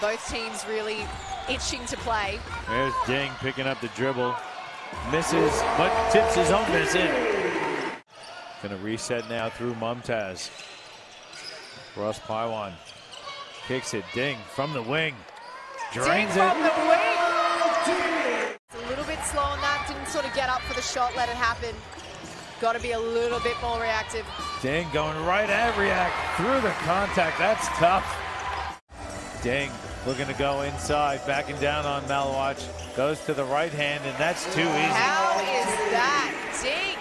Both teams really itching to play. There's Diing picking up the dribble. Misses, but tips his own miss in. Gonna reset now through Mumtaz. Ross Paiwan kicks it. Diing from the wing. Drains Diing it. from the wing. It's a little bit slow on that. Didn't sort of get up for the shot, let it happen. Got to be a little bit more reactive. Diing going right at React through the contact. That's tough. Diing looking to go inside, backing down on Malwatch. Goes to the right hand, and that's too easy. How is that? Diing.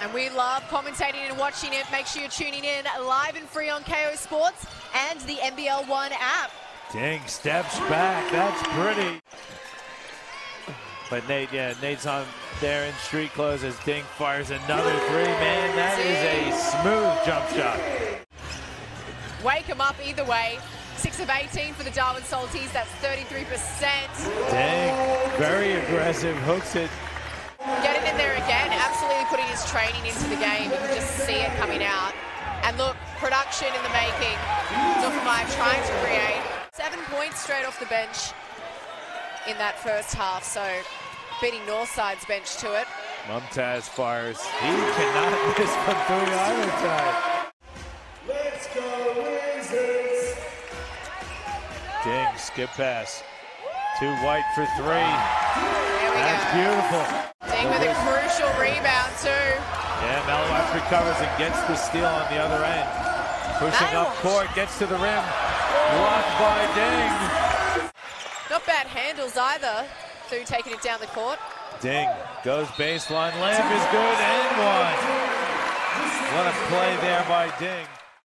And we love commentating and watching it. Make sure you're tuning in live and free on Kayo Sports and the NBL One app. Diing steps back. That's pretty. But Nate, yeah, Nate's on there in street clothes as Diing fires another three. Man, that is a smooth jump shot. Wake him up either way. 6 of 18 for the Darwin Salties. That's 33%. Diing, very aggressive, hooks it. Getting in there again, absolutely putting his training into the game. You can just see it coming out. And look, production in the making. Nufamai trying to create. Seven points straight off the bench in that first half. So beating Northside's bench to it. Mumtaz fires. He cannot miss from three either time. Skip pass. Too white for three. That's go. beautiful. Diing with a crucial rebound too. Yeah, Malwatch recovers and gets the steal on the other end. Pushing up court, gets to the rim. Blocked by Diing. Not bad handles either. Through taking it down the court. Diing goes baseline. Lamp is good and one. What a play there by Diing.